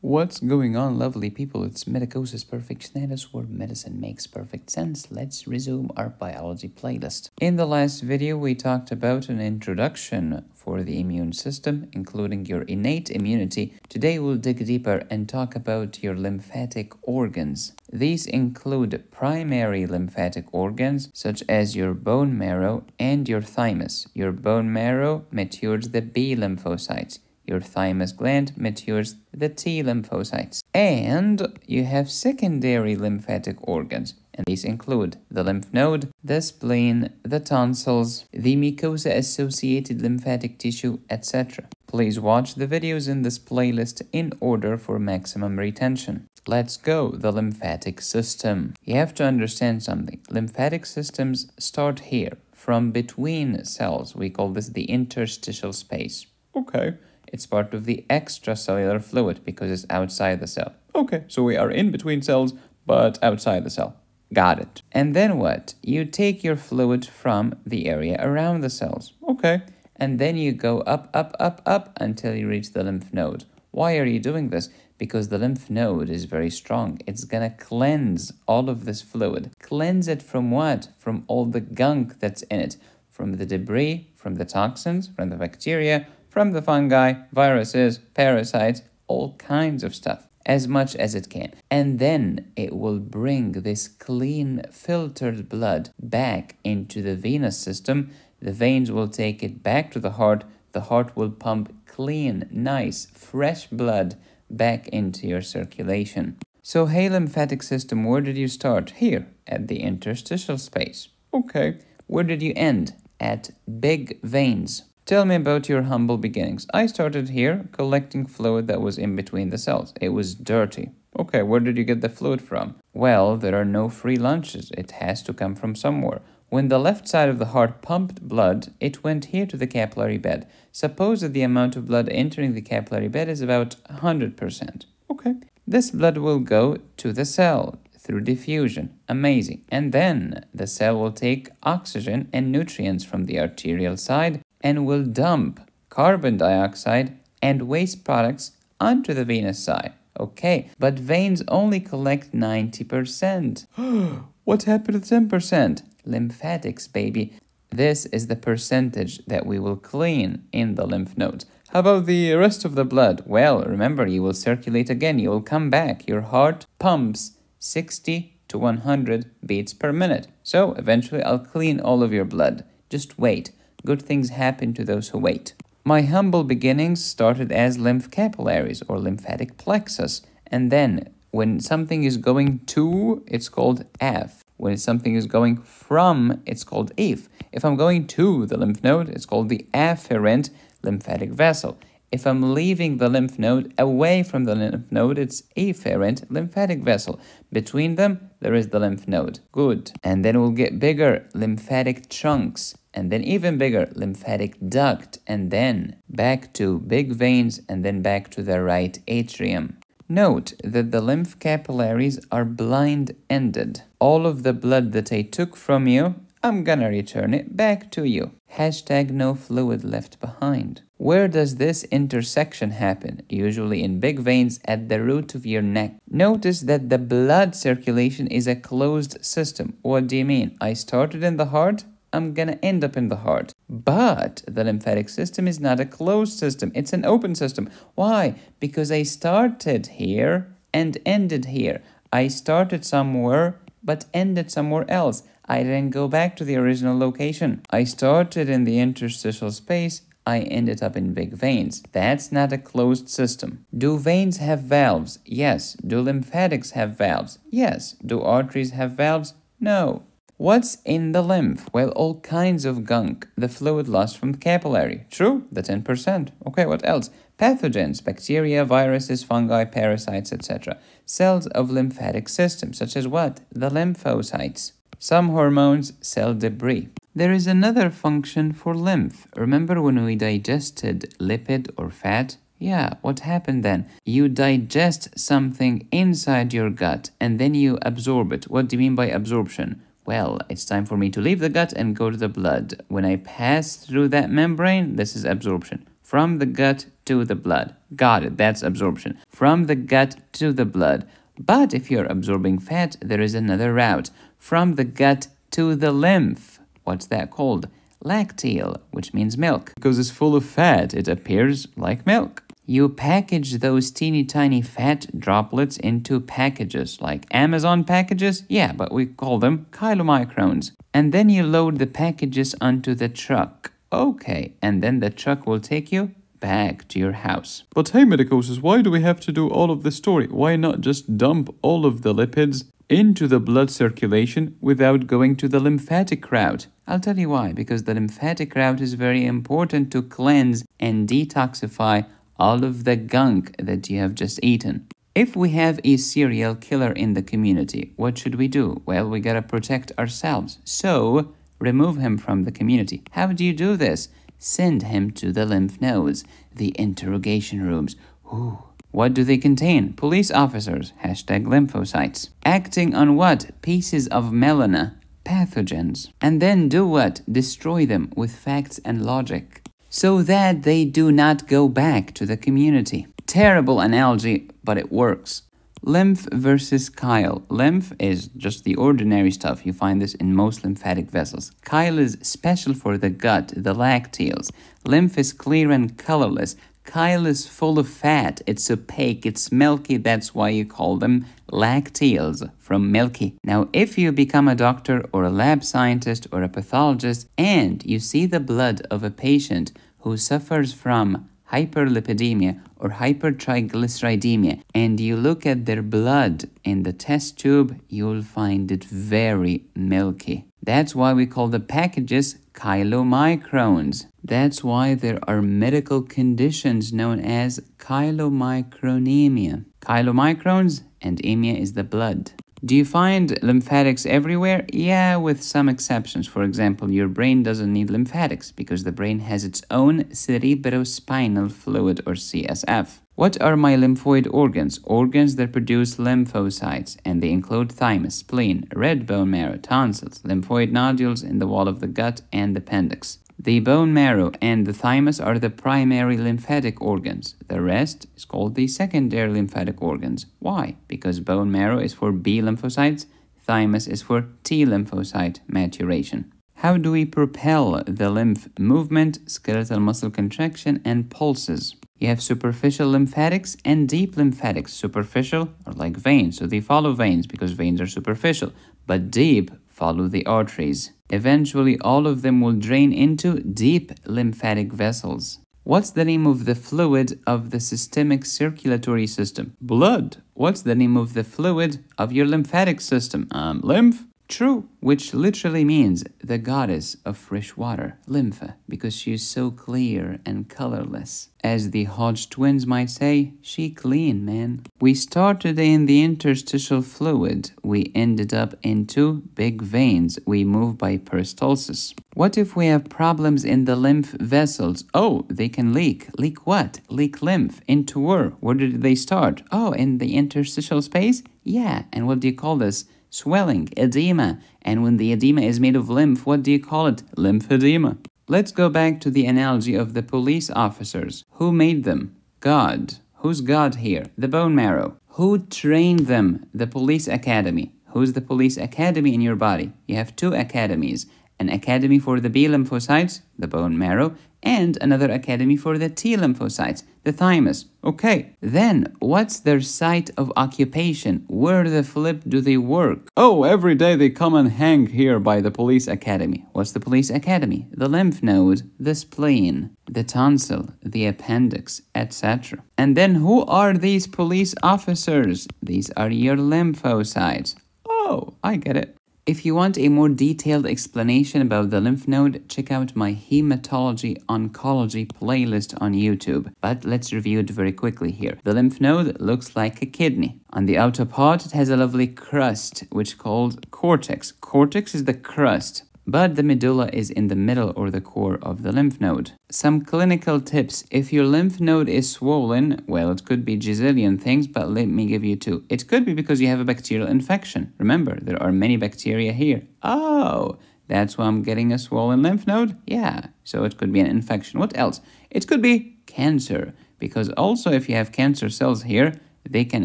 What's going on, lovely people? It's Medicosis Perfectionalis, where medicine makes perfect sense. Let's resume our biology playlist. In the last video, we talked about an introduction for the immune system, including your innate immunity. Today, we'll dig deeper and talk about your lymphatic organs. These include primary lymphatic organs, such as your bone marrow and your thymus. Your bone marrow matures the B lymphocytes your thymus gland matures the T lymphocytes. And you have secondary lymphatic organs, and these include the lymph node, the spleen, the tonsils, the mucosa associated lymphatic tissue, etc. Please watch the videos in this playlist in order for maximum retention. Let's go, the lymphatic system. You have to understand something. Lymphatic systems start here, from between cells. We call this the interstitial space. Okay. It's part of the extracellular fluid because it's outside the cell. Okay, so we are in between cells, but outside the cell. Got it. And then what? You take your fluid from the area around the cells. Okay. And then you go up, up, up, up until you reach the lymph node. Why are you doing this? Because the lymph node is very strong. It's gonna cleanse all of this fluid. Cleanse it from what? From all the gunk that's in it. From the debris, from the toxins, from the bacteria, from the fungi, viruses, parasites, all kinds of stuff, as much as it can. And then it will bring this clean, filtered blood back into the venous system. The veins will take it back to the heart. The heart will pump clean, nice, fresh blood back into your circulation. So, hey, lymphatic system, where did you start? Here, at the interstitial space. Okay. Where did you end? At big veins. Tell me about your humble beginnings. I started here collecting fluid that was in between the cells. It was dirty. Okay, where did you get the fluid from? Well, there are no free lunches. It has to come from somewhere. When the left side of the heart pumped blood, it went here to the capillary bed. Suppose that the amount of blood entering the capillary bed is about 100%. Okay. This blood will go to the cell through diffusion. Amazing. And then the cell will take oxygen and nutrients from the arterial side and will dump carbon dioxide and waste products onto the venous side. Okay, but veins only collect 90%. what happened to 10%? Lymphatics, baby. This is the percentage that we will clean in the lymph nodes. How about the rest of the blood? Well, remember, you will circulate again. You will come back. Your heart pumps 60 to 100 beats per minute. So eventually, I'll clean all of your blood. Just wait. Good things happen to those who wait. My humble beginnings started as lymph capillaries or lymphatic plexus, and then when something is going to, it's called F. When something is going from, it's called if. If I'm going to the lymph node, it's called the afferent lymphatic vessel. If I'm leaving the lymph node away from the lymph node, it's efferent lymphatic vessel. Between them, there is the lymph node. Good. And then we'll get bigger lymphatic trunks and then even bigger lymphatic duct and then back to big veins and then back to the right atrium. Note that the lymph capillaries are blind-ended. All of the blood that I took from you, I'm gonna return it back to you. Hashtag no fluid left behind. Where does this intersection happen? Usually in big veins at the root of your neck. Notice that the blood circulation is a closed system. What do you mean? I started in the heart, I'm gonna end up in the heart. But the lymphatic system is not a closed system, it's an open system. Why? Because I started here and ended here. I started somewhere but ended somewhere else. I didn't go back to the original location. I started in the interstitial space I ended up in big veins. That's not a closed system. Do veins have valves? Yes. Do lymphatics have valves? Yes. Do arteries have valves? No. What's in the lymph? Well, all kinds of gunk. The fluid lost from the capillary. True, the 10%. Okay, what else? Pathogens, bacteria, viruses, fungi, parasites, etc. Cells of lymphatic system, such as what? The lymphocytes. Some hormones, cell debris. There is another function for lymph. Remember when we digested lipid or fat? Yeah, what happened then? You digest something inside your gut and then you absorb it. What do you mean by absorption? Well, it's time for me to leave the gut and go to the blood. When I pass through that membrane, this is absorption. From the gut to the blood. Got it, that's absorption. From the gut to the blood. But if you're absorbing fat, there is another route. From the gut to the lymph. What's that called? Lacteal, which means milk. Because it's full of fat, it appears like milk. You package those teeny tiny fat droplets into packages, like Amazon packages? Yeah, but we call them chylomicrons. And then you load the packages onto the truck. Okay, and then the truck will take you back to your house. But hey, Medicosis, why do we have to do all of this story? Why not just dump all of the lipids into the blood circulation without going to the lymphatic route? I'll tell you why. Because the lymphatic route is very important to cleanse and detoxify all of the gunk that you have just eaten. If we have a serial killer in the community, what should we do? Well, we gotta protect ourselves. So, remove him from the community. How do you do this? Send him to the lymph nodes, the interrogation rooms. Ooh. What do they contain? Police officers, hashtag lymphocytes. Acting on what? Pieces of melena, pathogens. And then do what? Destroy them with facts and logic so that they do not go back to the community. Terrible analogy, but it works. Lymph versus chyle. Lymph is just the ordinary stuff. You find this in most lymphatic vessels. Chyle is special for the gut, the lacteals. Lymph is clear and colorless. Chyle is full of fat. It's opaque. It's milky. That's why you call them lacteals from milky. Now, if you become a doctor or a lab scientist or a pathologist and you see the blood of a patient who suffers from hyperlipidemia or hypertriglyceridemia and you look at their blood in the test tube, you'll find it very milky. That's why we call the packages chylomicrons. That's why there are medical conditions known as chylomicronemia. Chylomicrons and emia is the blood. Do you find lymphatics everywhere? Yeah, with some exceptions. For example, your brain doesn't need lymphatics because the brain has its own cerebrospinal fluid or CSF. What are my lymphoid organs? Organs that produce lymphocytes, and they include thymus, spleen, red bone marrow, tonsils, lymphoid nodules in the wall of the gut, and appendix. The bone marrow and the thymus are the primary lymphatic organs. The rest is called the secondary lymphatic organs. Why? Because bone marrow is for B lymphocytes, thymus is for T lymphocyte maturation. How do we propel the lymph movement, skeletal muscle contraction, and pulses? You have superficial lymphatics and deep lymphatics. Superficial are like veins, so they follow veins because veins are superficial, but deep follow the arteries. Eventually, all of them will drain into deep lymphatic vessels. What's the name of the fluid of the systemic circulatory system? Blood. What's the name of the fluid of your lymphatic system? Um, lymph. True, which literally means the goddess of fresh water, Lympha, because she is so clear and colorless. As the Hodge twins might say, she clean, man. We started in the interstitial fluid. We ended up in two big veins. We move by peristalsis. What if we have problems in the lymph vessels? Oh, they can leak. Leak what? Leak lymph. Into where? Where did they start? Oh, in the interstitial space? Yeah, and what do you call this? Swelling, edema. And when the edema is made of lymph, what do you call it? Lymphedema. Let's go back to the analogy of the police officers. Who made them? God. Who's God here? The bone marrow. Who trained them? The police academy. Who's the police academy in your body? You have two academies. An academy for the B lymphocytes, the bone marrow, and another academy for the T lymphocytes, the thymus. Okay, then what's their site of occupation? Where the flip do they work? Oh, every day they come and hang here by the police academy. What's the police academy? The lymph node, the spleen, the tonsil, the appendix, etc. And then who are these police officers? These are your lymphocytes. Oh, I get it. If you want a more detailed explanation about the lymph node, check out my hematology oncology playlist on YouTube. But let's review it very quickly here. The lymph node looks like a kidney. On the outer part, it has a lovely crust, which called cortex. Cortex is the crust but the medulla is in the middle or the core of the lymph node. Some clinical tips. If your lymph node is swollen, well, it could be gazillion things, but let me give you two. It could be because you have a bacterial infection. Remember, there are many bacteria here. Oh, that's why I'm getting a swollen lymph node? Yeah, so it could be an infection. What else? It could be cancer because also if you have cancer cells here, they can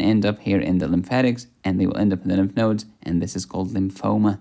end up here in the lymphatics and they will end up in the lymph nodes, and this is called lymphoma.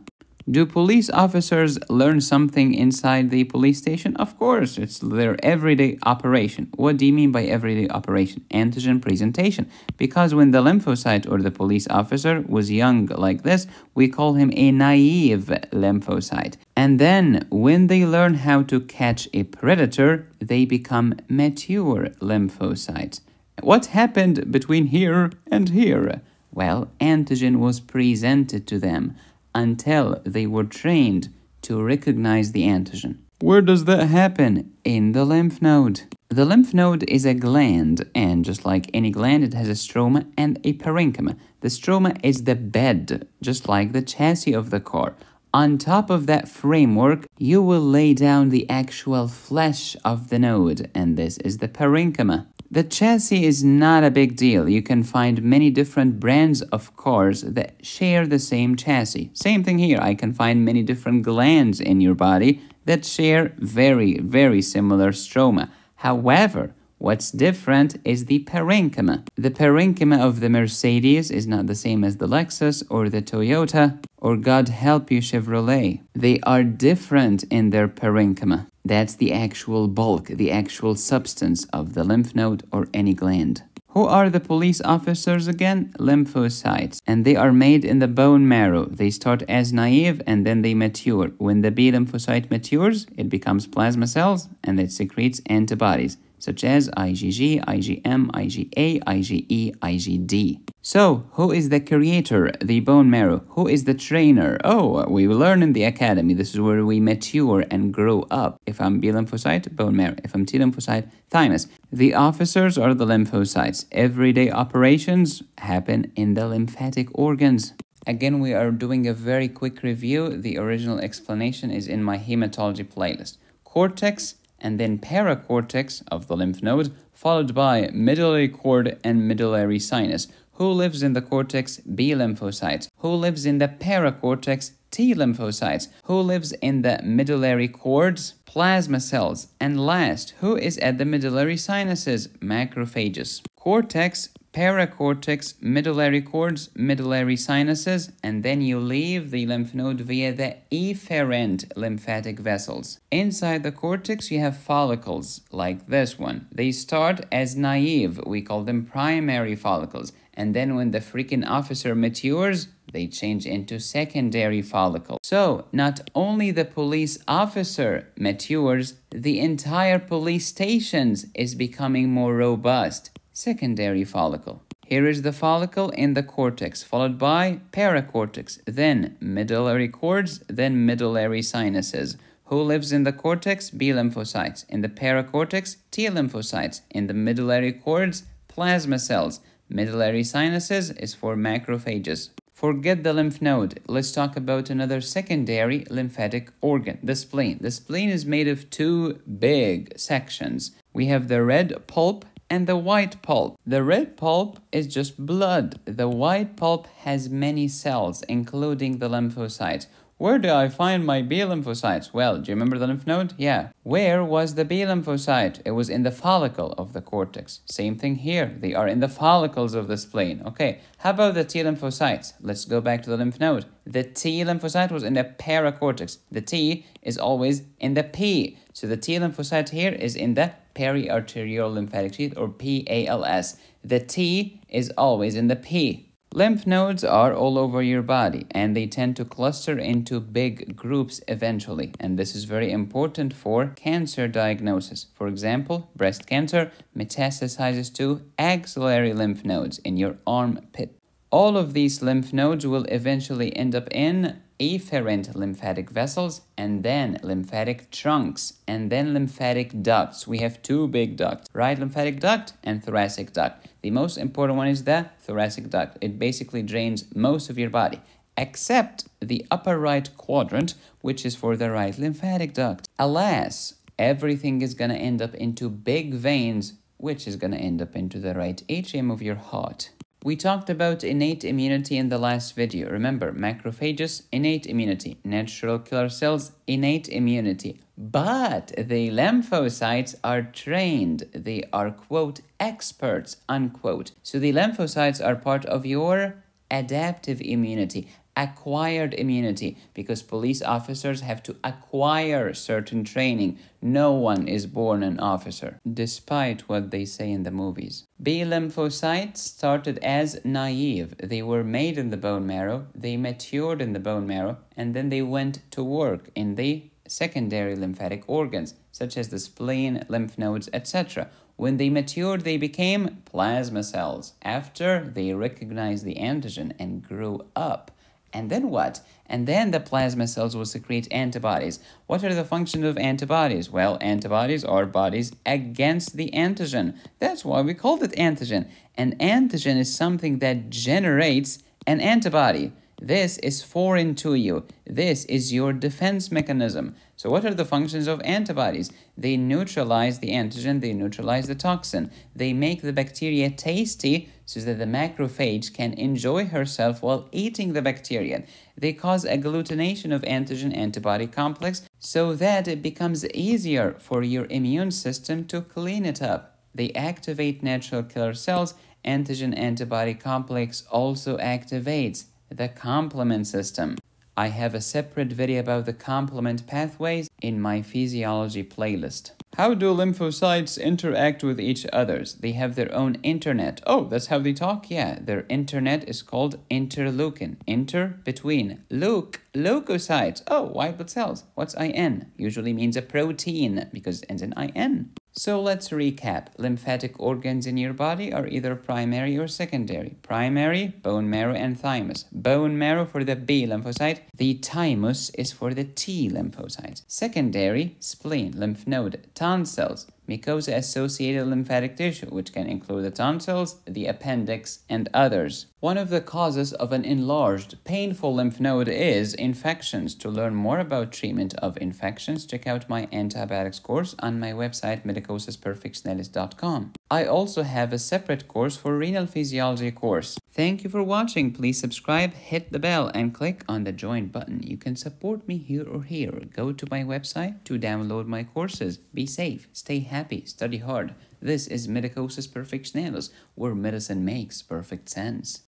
Do police officers learn something inside the police station? Of course, it's their everyday operation. What do you mean by everyday operation? Antigen presentation. Because when the lymphocyte or the police officer was young like this, we call him a naive lymphocyte. And then when they learn how to catch a predator, they become mature lymphocytes. What happened between here and here? Well, antigen was presented to them until they were trained to recognize the antigen. Where does that happen? In the lymph node. The lymph node is a gland, and just like any gland, it has a stroma and a parenchyma. The stroma is the bed, just like the chassis of the car. On top of that framework, you will lay down the actual flesh of the node, and this is the parenchyma. The chassis is not a big deal. You can find many different brands of cars that share the same chassis. Same thing here. I can find many different glands in your body that share very, very similar stroma. However, What's different is the parenchyma. The parenchyma of the Mercedes is not the same as the Lexus or the Toyota or God help you Chevrolet. They are different in their parenchyma. That's the actual bulk, the actual substance of the lymph node or any gland. Who are the police officers again? Lymphocytes. And they are made in the bone marrow. They start as naive and then they mature. When the B lymphocyte matures, it becomes plasma cells and it secretes antibodies such as IgG, IgM, IgA, IgE, IgD. So, who is the creator, the bone marrow? Who is the trainer? Oh, we learn in the academy. This is where we mature and grow up. If I'm B lymphocyte, bone marrow. If I'm T lymphocyte, thymus. The officers are the lymphocytes. Everyday operations happen in the lymphatic organs. Again, we are doing a very quick review. The original explanation is in my hematology playlist. Cortex and then paracortex of the lymph node, followed by medullary cord and medullary sinus. Who lives in the cortex? B lymphocytes. Who lives in the paracortex? T lymphocytes. Who lives in the medullary cords? Plasma cells. And last, who is at the medullary sinuses? Macrophages. Cortex paracortex, medullary cords, medullary sinuses, and then you leave the lymph node via the efferent lymphatic vessels. Inside the cortex, you have follicles, like this one. They start as naive, we call them primary follicles, and then when the freaking officer matures, they change into secondary follicles. So, not only the police officer matures, the entire police stations is becoming more robust secondary follicle. Here is the follicle in the cortex, followed by paracortex, then medullary cords, then medullary sinuses. Who lives in the cortex? B lymphocytes. In the paracortex, T lymphocytes. In the medullary cords, plasma cells. Medullary sinuses is for macrophages. Forget the lymph node. Let's talk about another secondary lymphatic organ, the spleen. The spleen is made of two big sections. We have the red pulp and the white pulp. The red pulp is just blood. The white pulp has many cells, including the lymphocytes. Where do I find my B lymphocytes? Well, do you remember the lymph node? Yeah. Where was the B lymphocyte? It was in the follicle of the cortex. Same thing here. They are in the follicles of the spleen. Okay. How about the T lymphocytes? Let's go back to the lymph node. The T lymphocyte was in the paracortex. The T is always in the P. So the T lymphocyte here is in the periarterial lymphatic sheath or PALS. The T is always in the P. Lymph nodes are all over your body and they tend to cluster into big groups eventually. And this is very important for cancer diagnosis. For example, breast cancer metastasizes to axillary lymph nodes in your armpit. All of these lymph nodes will eventually end up in efferent lymphatic vessels and then lymphatic trunks and then lymphatic ducts. We have two big ducts, right lymphatic duct and thoracic duct. The most important one is the thoracic duct. It basically drains most of your body except the upper right quadrant, which is for the right lymphatic duct. Alas, everything is going to end up into big veins, which is going to end up into the right atrium of your heart. We talked about innate immunity in the last video. Remember, macrophages, innate immunity, natural killer cells, innate immunity. But the lymphocytes are trained. They are, quote, experts, unquote. So the lymphocytes are part of your adaptive immunity acquired immunity because police officers have to acquire certain training. No one is born an officer, despite what they say in the movies. B lymphocytes started as naive. They were made in the bone marrow, they matured in the bone marrow, and then they went to work in the secondary lymphatic organs, such as the spleen, lymph nodes, etc. When they matured, they became plasma cells after they recognized the antigen and grew up. And then what? And then the plasma cells will secrete antibodies. What are the functions of antibodies? Well, antibodies are bodies against the antigen. That's why we called it antigen. An antigen is something that generates an antibody. This is foreign to you. This is your defense mechanism. So what are the functions of antibodies? They neutralize the antigen, they neutralize the toxin. They make the bacteria tasty so that the macrophage can enjoy herself while eating the bacteria. They cause agglutination of antigen-antibody complex so that it becomes easier for your immune system to clean it up. They activate natural killer cells. Antigen-antibody complex also activates the complement system. I have a separate video about the complement pathways in my physiology playlist. How do lymphocytes interact with each others? They have their own internet. Oh, that's how they talk? Yeah, their internet is called interleukin. Inter, between. Leuc, leukocytes. Oh, white blood cells. What's IN? Usually means a protein because it ends in IN. So let's recap. Lymphatic organs in your body are either primary or secondary. Primary, bone marrow and thymus. Bone marrow for the B lymphocyte. The thymus is for the T lymphocyte. Secondary, spleen, lymph node, tonsils, mucosa associated lymphatic tissue, which can include the tonsils, the appendix, and others. One of the causes of an enlarged, painful lymph node is infections. To learn more about treatment of infections, check out my antibiotics course on my website medicosisperfectionalis.com. I also have a separate course for renal physiology course. Thank you for watching. Please subscribe, hit the bell, and click on the join button. You can support me here or here. Go to my website to download my courses. Be safe, stay happy, study hard. This is Medicosis Perfectionalis, where medicine makes perfect sense.